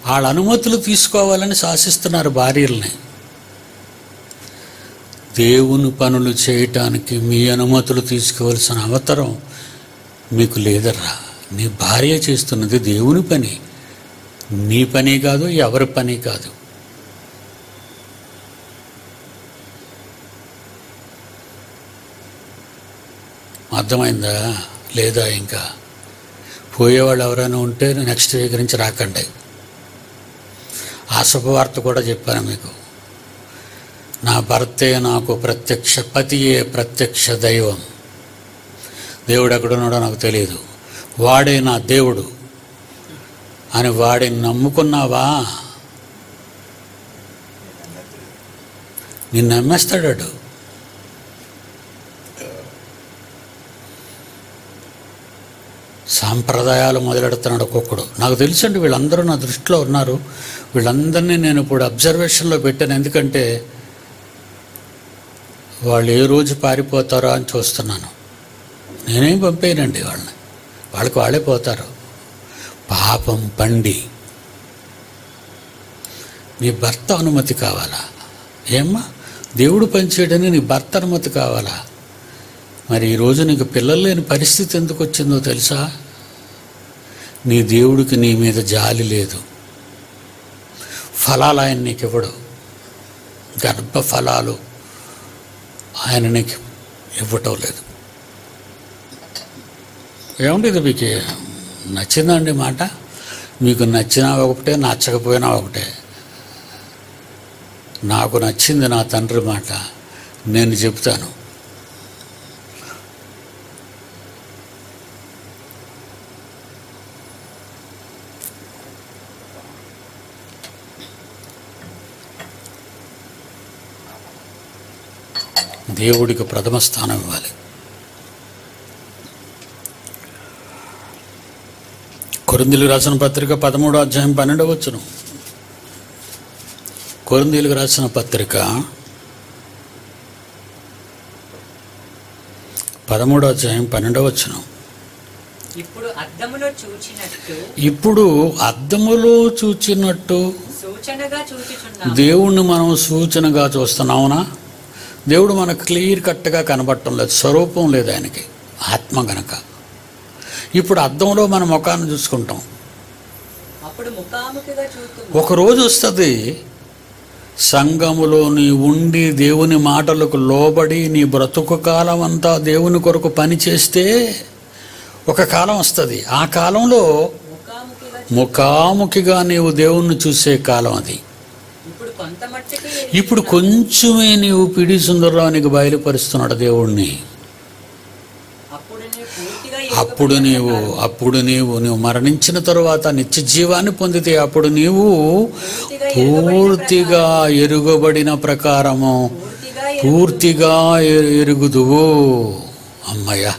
వాళ్ళ అనుమతులు తీసుకోవాలని శాసిస్తున్నారు భార్యల్ని. దేవుని పనులు చేయటానికి మీ అనుమతులు తీసుకోవాల్సిన అవసరం మీకు లేదర్రా. నీ భార్య చేస్తున్నది దేవుని పని. నీ పని కాదు ఎవరి పని కాదు. అర్థమైందా? లేదా ఇంకా? పోయేవాళ్ళు ఎవరైనా ఉంటే నెక్స్ట్ వీక్ నుంచి రాకండి. ఆ శుభవార్త కూడా చెప్పాను మీకు. నా భర్తే నాకు ప్రత్యక్ష పతియే ప్రత్యక్ష దైవం. దేవుడు ఎక్కడున్నాడో నాకు తెలియదు వాడే నా దేవుడు. అని వాడిని నమ్ముకున్నావా? నిన్ను నమ్మేస్తాడాడు సాంప్రదాయాలు మొదలెడుతున్నాడు ఒక్కొక్కడు నాకు తెలుసండి వీళ్ళందరూ నా దృష్టిలో ఉన్నారు. వీళ్ళందరినీ నేను ఇప్పుడు అబ్జర్వేషన్లో పెట్టాను. ఎందుకంటే వాళ్ళు ఏ రోజు పారిపోతారో అని చూస్తున్నాను. నేనేం పంపేయనండి వాళ్ళని. వాళ్ళకి వాళ్ళే పోతారు. పాపం పండి. నీ భర్త అనుమతి కావాలా? ఏమ్మా? దేవుడు పనిచేయడానికి నీ భర్త అనుమతి కావాలా? మరి ఈరోజు నీకు పిల్లలు లేని పరిస్థితి ఎందుకు వచ్చిందో తెలుసా? నీ దేవుడికి నీ మీద జాలి లేదు. ఫలాలు ఆయన నీకు ఇవ్వడు. గర్భ ఫలాలు ఆయన నీకు ఇవ్వటం లేదు. ఏమండి ఇది మీకు నచ్చిందండి మాట? మీకు నచ్చినా ఒకటే నచ్చకపోయినా ఒకటే. నాకు నచ్చింది నా తండ్రి మాట. నేను చెప్తాను. దేవుడికి ప్రథమ స్థానం ఇవ్వాలి. కొరిందీలకు రాసిన పత్రిక పదమూడో అధ్యాయం పన్నెండవ వచ్చును కొరిందీలకు రాసిన పత్రిక పదమూడో అధ్యాయం పన్నెండవ వచ్చును ఇప్పుడు అద్దములో చూచినట్టు ఇప్పుడు అద్దములో చూచినట్టు దేవుణ్ణి మనం సూచనగా చూస్తున్నావునా దేవుడు మనకు క్లియర్ కట్గా కనబడటం లేదు స్వరూపం లేదు ఆయనకి ఆత్మ గనక. ఇప్పుడు అద్దంలో మన ముఖాన్ని చూసుకుంటాం. అప్పుడు ముఖాముఖిగా చూస్తూ ఒక రోజు వస్తుంది సంఘములో నీ ఉండి దేవుని మాటలకు లోబడి నీ బ్రతుకు కాలం అంతా దేవుని కొరకు పని చేస్తే ఒక కాలం వస్తుంది. ఆ కాలంలో ముఖాముఖిగా నీవు దేవుణ్ణి చూసే కాలం అది. ఇప్పుడు కొంచెమే నీవు పిడి సుందరరావునికి బయలుపరుస్తున్నాడు దేవుణ్ణి. అప్పుడు నీవు అప్పుడు నీవు నువ్వు మరణించిన తరువాత నిత్య జీవాన్ని పొందితే అప్పుడు నీవు పూర్తిగా ఎరుగబడిన ప్రకారము. పూర్తిగా ఎరుగుదువు. అమ్మయ్య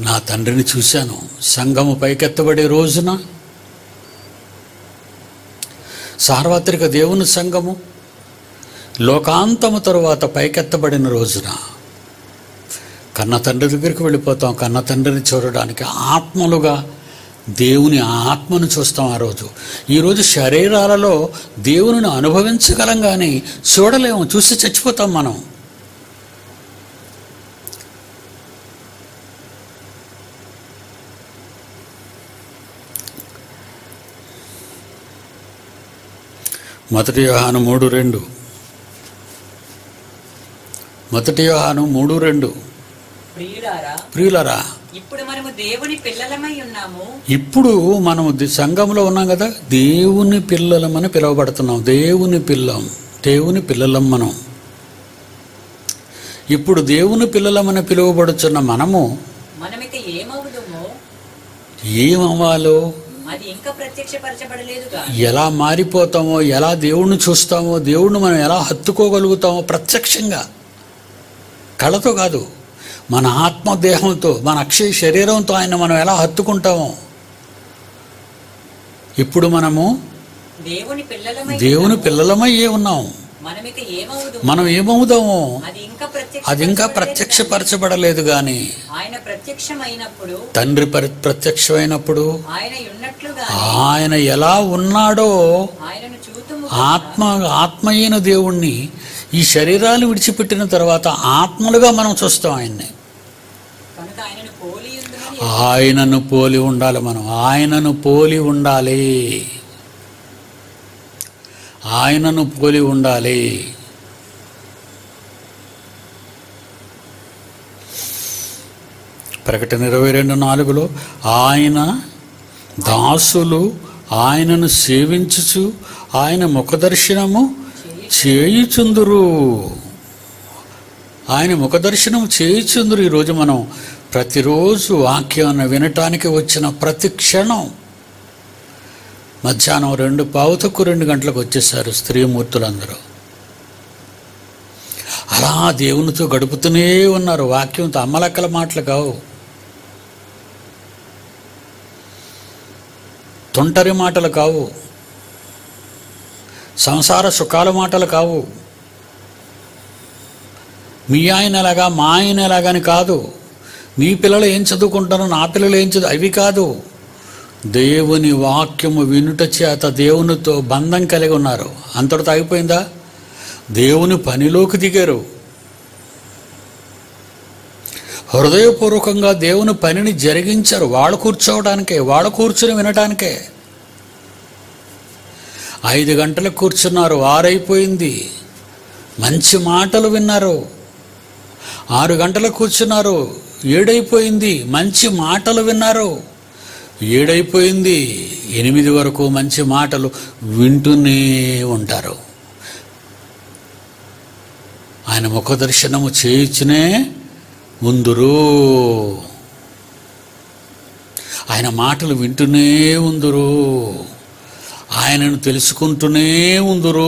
నా తండ్రిని చూశాను. సంఘము పైకెత్తబడే రోజున సార్వత్రిక దేవుని సంఘము లోకాంతము తరువాత పైకెత్తబడిన రోజున కన్న తండ్రి దగ్గరికి వెళ్ళిపోతాం. కన్న తండ్రిని చూడడానికి ఆత్మలుగా దేవుని ఆత్మను చూస్తాం ఆ రోజు. ఈరోజు శరీరాలలో దేవుని అనుభవించగలం కానీ చూడలేము. చూసి చచ్చిపోతాం మనం. మొదటి వ్యవహారం మూడు రెండు. మొదటి యోహాను మూడు రెండు. ప్రియులారా ఇప్పుడు మనము దేవుని పిల్లలమై ఉన్నాము. ఇప్పుడు మనం ది- సంఘంలో ఉన్నాం కదా దేవుని పిల్లలమని పిలువబడుతున్నాం. దేవుని పిల్లం దేవుని పిల్లలం మనం. ఇప్పుడు దేవుని పిల్లలమని పిలువబడుచున్న మనము ఏమవుదుమో? ఏమవ్వాలో? అది ఇంకా ప్రత్యక్షపరచబడలేదుగా ఎలా మారిపోతామో ఎలా దేవుణ్ణి చూస్తామో దేవుణ్ణి మనం ఎలా హత్తుకోగలుగుతామో ప్రత్యక్షంగా కళతో కాదు. మన ఆత్మదేహంతో మన అక్షయ శరీరంతో ఆయన మనం ఎలా హత్తుకుంటామో. ఇప్పుడు మనము దేవుని పిల్లలమై దేవుని ఉన్నాము. పిల్లలమయ్యే ఉన్నాం మనం ఏమవుదాము? అది ఇంకా ప్రత్యక్షపరచబడలేదు ప్రత్యక్షమైనప్పుడు తండ్రి పరి ప్రత్యక్షమైనప్పుడు ఆయన ఎలా ఉన్నాడో ఆత్మ ఆత్మయైన దేవుణ్ణి ఈ శరీరాలు విడిచిపెట్టిన తర్వాత ఆత్మలుగా మనం చూస్తాం ఆయన్ని. ఆయనను పోలి ఉండాలి మనం. ఆయనను పోలి ఉండాలి. ఆయనను పోలి ఉండాలి. ప్రకటన ఇరవై రెండు నాలుగులో ఆయన దాసులు ఆయనను సేవించుచు ఆయన ముఖదర్శనము చేయుచుందురు. ఆయన ముఖదర్శనం చేయుచుందురు. ఈరోజు మనం ప్రతిరోజు వాక్యాన్ని వినటానికి వచ్చిన ప్రతి క్షణం మధ్యాహ్నం రెండు పావుతకు రెండు గంటలకు వచ్చేసారు స్త్రీమూర్తులందరూ. అలా దేవునితో గడుపుతూనే ఉన్నారు. వాక్యంతో అమ్మలక్కల మాటలు కావు. తొంటరి మాటలు కావు. సంసార సుఖాల మాటలు కావు. మీ ఆయన ఎలాగా మా ఆయన ఎలాగని కాదు. మీ పిల్లలు ఏం చదువుకుంటారో నా పిల్లలు ఏం చదువు అవి కాదు. దేవుని వాక్యము వినుట చేత దేవునితో బంధం కలిగి ఉన్నారు. అంతటితో అయిపోయిందా దేవుని పనిలోకి దిగారు. హృదయపూర్వకంగా దేవుని పనిని జరిగించారు. వాళ్ళు కూర్చోవడానికే వాళ్ళు కూర్చుని వినటానికే. ఐదు గంటలు కూర్చున్నారు ఆరైపోయింది మంచి మాటలు విన్నారు. ఆరు గంటలు కూర్చున్నారు ఏడైపోయింది మంచి మాటలు విన్నారు. ఏడైపోయింది ఎనిమిది వరకు మంచి మాటలు వింటూనే ఉంటారు. ఆయన ముఖ దర్శనము చేయించునే ఉందురు. ఆయన మాటలు వింటూనే ఉందురు. ఆయనను తెలుసుకుంటూనే ఉందరు.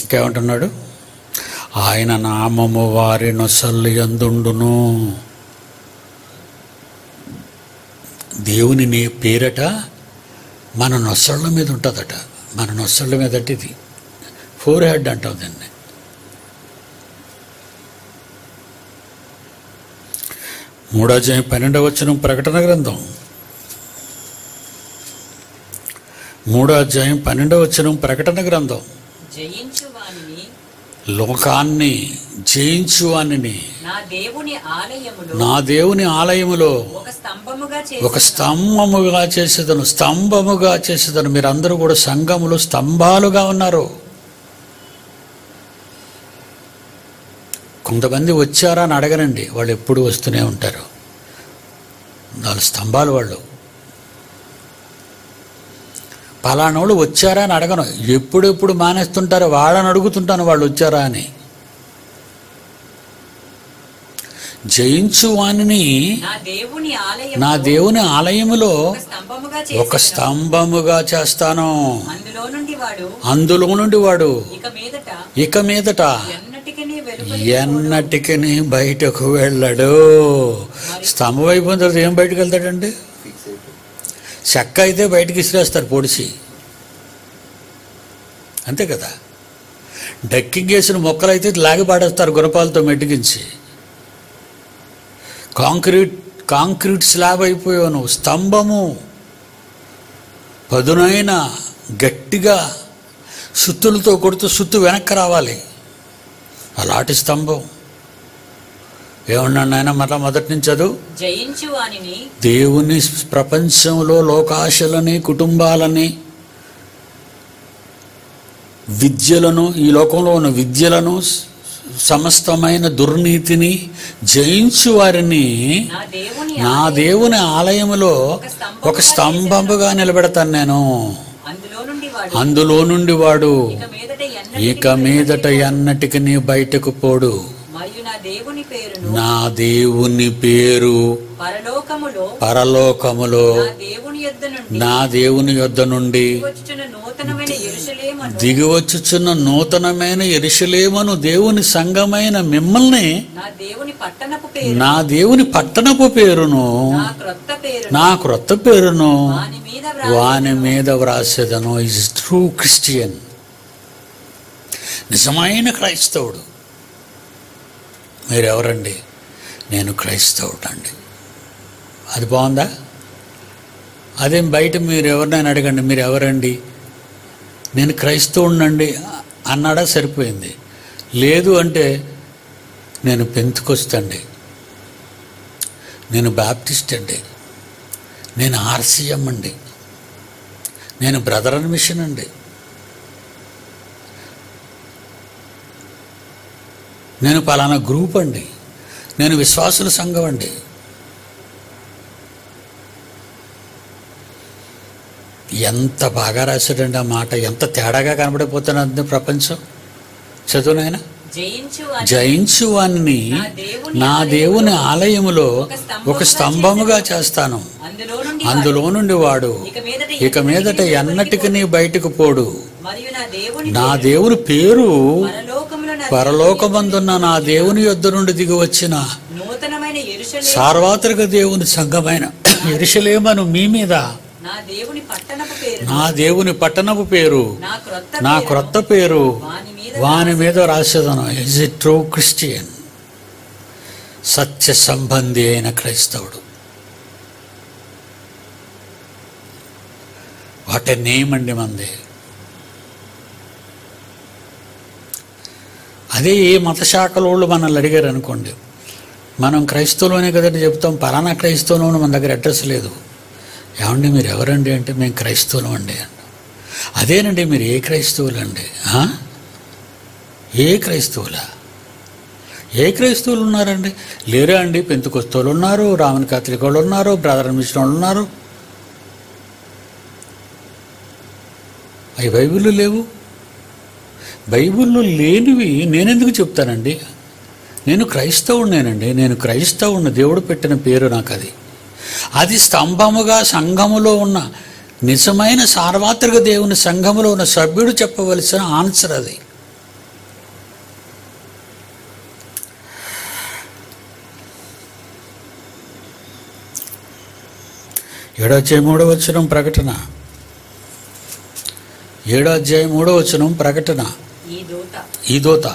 ఇంకేమంటున్నాడు? ఆయన నామము వారి నొసల్లు ఎందుండును దేవుని నీ పేరట మన నొసళ్ళ మీద ఉంటుందట. మన నొసళ్ళ మీద అంటే ఇది. ఫోర్ హెడ్ అంటాం దాన్ని మూడో అధ్యాయం పన్నెండవ వచనం ప్రకటన గ్రంథం. మూడో అధ్యాయం పన్నెండవ వచనం ప్రకటన గ్రంథం. లోకాన్ని జయించు వానిని నా దేవుని ఆలయములో నా దేవుని ఆలయములో ఒక స్తంభముగా ఒక చేసి స్తంభముగా చేసేదను స్తంభముగా చేసేదను. మీరందరూ కూడా సంఘములు స్తంభాలుగా ఉన్నారు. కొంతమంది వచ్చారా అని అడగనండి. వాళ్ళు ఎప్పుడు వస్తూనే ఉంటారు. నాలుగు స్తంభాలు వాళ్ళు. పలానోళ్ళు వచ్చారా అని అడగను. ఎప్పుడెప్పుడు మానేస్తుంటారో వాళ్ళని అడుగుతుంటాను వాళ్ళు వచ్చారా అని. జయించు వాణిని నా దేవుని ఆలయములో ఒక స్తంభముగా చేస్తాను. అందులో నుండి వాడు ఇక మీదట ఇక మీదట ఎన్నటికి వెలుగు ఎన్నటికి బయటకు వెళ్ళడు. స్తంభం అయిపోయిన తర్వాత ఏం బయటకు వెళ్తాడండి? చెక్క అయితే బయటికి ఇసిరేస్తారు పొడిచి. అంతే కదా? డక్కింగ్ వేసిన మొక్కలు అయితే లాగి పాడేస్తారు గుణపాలతో మెట్టికించి కాంక్రీట్ కాంక్రీట్ స్లాబ్ అయిపోయావు నువ్వు. స్తంభము పదునైన గట్టిగా సుత్తులతో కొడుతూ సుత్తు వెనక్కి రావాలి. అలాంటి స్తంభం. ఏమన్నాడు నాయన మరలా మొదటి నుంచి చదువు? దేవుని ప్రపంచంలో లోకాశలని కుటుంబాలని విద్యలను ఈ లోకంలో ఉన్న విద్యలను సమస్తమైన దుర్నీతిని జయించు వారిని నా దేవుని నా ఆలయం దేవుని ఆలయములో ఒక స్తంభముగా నిలబెడతాను నేను. అందులో నుండి వాడు. ఇక మీదట ఎన్నటికి నీ బయటకు పోడు. నా దేవుని పేరు పరలోకములో నా దేవుని యొద్ద నుండి దిగివచ్చుచున్న నూతనమైన ఎరుషలేమను దేవుని సంఘమైన మిమ్మల్ని నా దేవుని పట్టణపు పేరును నా క్రొత్త పేరును వాని మీద వ్రాసేదను. ఇస్ ట్రూ క్రిస్టియన్ నిజమైన క్రైస్తవుడు. మీరెవరండి? నేను క్రైస్తవుడు అండి అది బాగుందా? అదేం బయట మీరు ఎవరినైనా అడగండి మీరు ఎవరండి నేను క్రైస్తవుడినండి అన్నాడా సరిపోయింది. లేదు అంటే నేను పెంతుకొస్తండి. నేను బాప్టిస్ట్ అండి. నేను ఆర్సీఎం అండి. నేను బ్రదర్ అండ్ మిషన్ అండి. నేను పలానా గ్రూప్ అండి. నేను విశ్వాసుల సంఘం అండి. ఎంత బాగా రాశాడండి ఆ మాట. ఎంత తేడాగా కనబడిపోతున్నది ప్రపంచం. చదువునైనా జయించు వాని జయించు వాణ్ణి నా దేవుని ఆలయములో ఒక స్తంభముగా చేస్తాను. అందులో నుండి వాడు. ఇక మీదట ఎన్నటికి నీ బయటకు పోడు. నా దేవుని పేరు పరలోకమందున్న నా దేవుని యొద్ద నుండి దిగి వచ్చిన సార్వత్రిక దేవుని సంఘమైన ఎరుషలేమను మీ మీద. నా దేవుని పట్టణపు పేరు. నా క్రొత్త పేరు. వాని మీద వాని మీద రాసేదను. ఇజ్ ఇట్ ట్రూ క్రిస్టియన్ సత్య సంబంధి అయిన క్రైస్తవుడు. వాట్ నేమ్ అండి మంది. అదే ఏ మత మనల్ని అడిగారు అనుకోండి మనం క్రైస్తవులోనే కదండి చెప్తాం పలానా క్రైస్తవులు మన దగ్గర అడ్రస్ లేదు. ఏమండి మీరు ఎవరండి అంటే మేము క్రైస్తవులం అండి అదేనండి మీరు ఏ క్రైస్తవులండి ఏ క్రైస్తవులా? ఏ క్రైస్తవులు ఉన్నారండి? లేరా అండి? పెంతుకొస్తవులు ఉన్నారు రామన్ కాత్రిక వాళ్ళు ఉన్నారు బ్రదర్ మిషన్ వాళ్ళు ఉన్నారు. అవి బైబిల్లో లేవు? బైబిల్లో లేనివి నేనెందుకు చెప్తానండి? నేను క్రైస్తవుడినేనండి. నేను క్రైస్తవుడిని దేవుడు పెట్టిన పేరు నాకు అది అది స్తంభముగా సంఘములో ఉన్న నిజమైన సార్వత్రిక దేవుని సంఘములో ఉన్న సభ్యుడు చెప్పవలసిన ఆన్సర్ అది. ఏడో అధ్యాయం మూడో వచనం ప్రకటన. ఏడో అధ్యాయం మూడో వచనం ప్రకటన. ఈ దూత.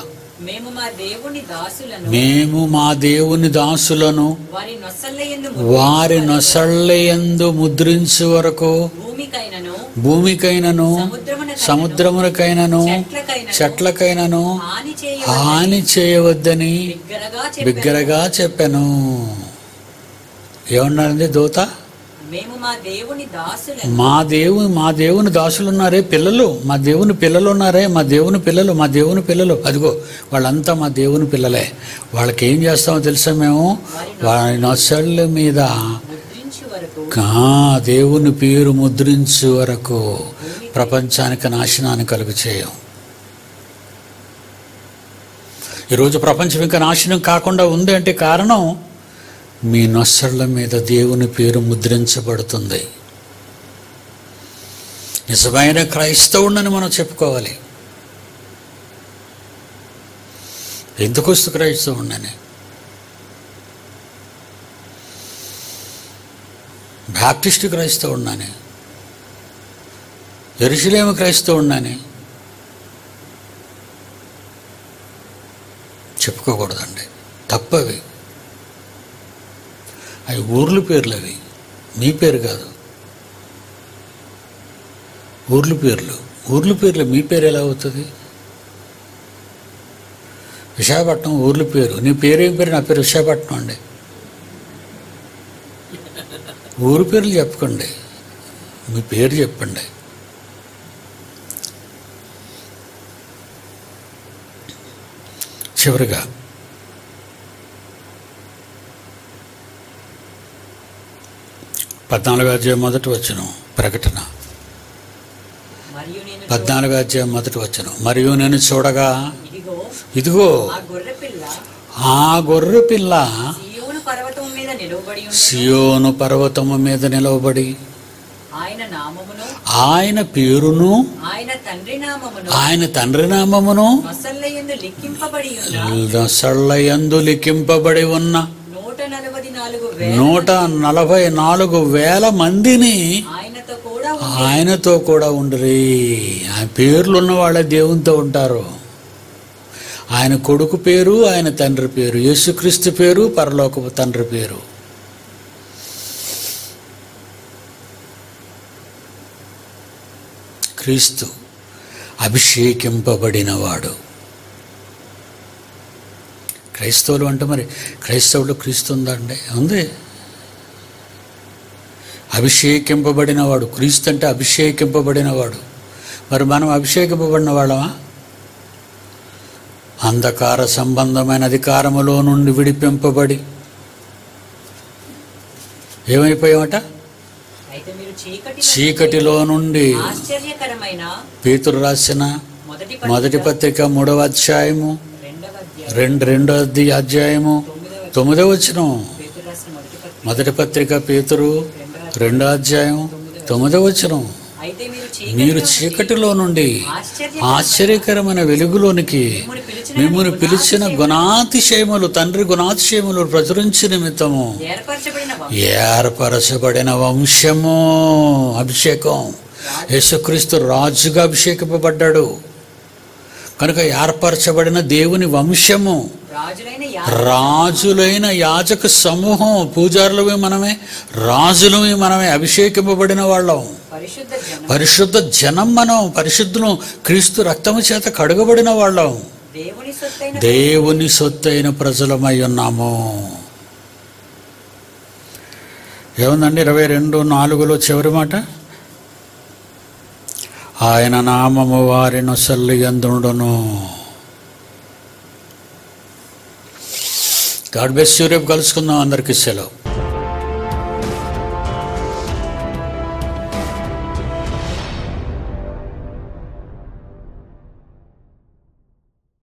మేము మా దేవుని దాసులను వారి నొసళ్ళయందు ముద్రించు వరకు భూమికైనను సముద్రమునకైనను, చెట్లకైనను, హాని చేయ హాని చేయవద్దని బిగ్గరగా చెప్పాను. బిగ్గరగా చెప్పాను. ఏమన్నారండి దూత? మేము మా దేవుని మా దేవు మా దేవుని దాసులు ఉన్నారే పిల్లలు మా దేవుని పిల్లలు ఉన్నారే మా దేవుని పిల్లలు మా దేవుని పిల్లలు. అదిగో వాళ్ళంతా మా దేవుని పిల్లలే. వాళ్ళకి ఏం చేస్తామో తెలుసా మేము? వారి నొసళ్ళ మీద. దేవుని పేరు ముద్రించు వరకు ప్రపంచానికి నాశనాన్ని కలుగు చేయం. ఈరోజు ప్రపంచం ఇంకా నాశనం కాకుండా ఉంది అంటే కారణం మీ నొసళ్ళ మీద దేవుని పేరు ముద్రించబడుతుంది. నిజమైన క్రైస్తవుడని మనం చెప్పుకోవాలి. ఎందుకు వస్తు క్రైస్తవుడని బ్యాప్టిస్ట్ క్రైస్తవుడినని ఎరుషులేము క్రైస్తవుడినని చెప్పుకోకూడదండి. తప్పవి. అవి ఊర్ల పేర్లు అవి. మీ పేరు కాదు. ఊర్ల పేర్లు. ఊర్ల పేర్లు మీ పేరు ఎలా అవుతుంది? విశాఖపట్నం ఊర్ల పేరు. నీ పేరేం పేరు? నా పేరు విశాఖపట్నం అండి. ఊరు పేర్లు చెప్పకండి. మీ పేరు చెప్పండి. చివరిగా పద్నాలుగు అధ్యాయం మొదటి వచ్చును ప్రకటన. పద్నాలుగు అధ్యాయం మొదటి వచ్చును మరియు నేను చూడగా ఇదిగో ఆ గొర్రె పిల్ల సీయోను పర్వతము మీద నిలవబడి ఆయన పేరును ఆయన తండ్రి నామమును సళ్ళయందు లిఖింపబడి ఉన్న నూట నలభై నాలుగు వేల నూట నలభై నాలుగు వేల మందిని ఆయనతో కూడా ఉండరి. ఆ పేర్లు ఉన్న వాళ్ళే దేవునితో ఉంటారు. ఆయన కొడుకు పేరు ఆయన తండ్రి పేరు యేసుక్రీస్తు పేరు పరలోకపు తండ్రి పేరు. క్రీస్తు అభిషేకింపబడినవాడు క్రైస్తవులు అంటే మరి క్రైస్తవులు క్రీస్తు ఉందా అండి ఉంది. అభిషేకింపబడినవాడు క్రీస్తు అంటే అభిషేకింపబడినవాడు. మరి మనం అభిషేకింపబడిన వాళ్ళమా? అంధకార సంబంధమైన అధికారములో నుండి విడిపింపబడి. ఏమైపోయామట? చీకటిలో నుండి పేతురు రాసిన మొదటి పత్రిక మూడవ అధ్యాయము రెండు రెండో అధ్యాయము. తొమ్మిదవ వచ్చిన వచనం. మొదటి పత్రిక పేతురు రెండో అధ్యాయం తొమ్మిదవ వచనం. మీరు చీకటిలో నుండి ఆశ్చర్యకరమైన వెలుగులోనికి మిమ్మల్ని పిలిచిన గుణాతిశయములు తండ్రి గుణాతిశయములు ప్రచురించి నిమిత్తము ఏర్పరచబడిన ఏర్పరచబడిన వంశము. అభిషేకం. యేసుక్రీస్తు రాజుగా అభిషేకింపబడ్డాడు. కనుక ఏర్పరచబడిన దేవుని వంశము రాజులైన యాజక సమూహం పూజారులమే మనమే రాజులమే మనమే అభిషేకింపబడిన వాళ్ళం. పరిశుద్ధ జనం. మనం పరిశుద్ధులు క్రీస్తు రక్తము చేత కడుగబడిన వాళ్ళం. దేవుని సొత్తైన ప్రజలమై ఉన్నాము. ఏముందండి? ఇరవై రెండు నాలుగులో చివరి మాట? ఆయన నామము వారి నొసల్లి ఎందుండును. గాడ్ బెస్ట్ రేపు కలుసుకుందాం. అందరికీ సెలవు.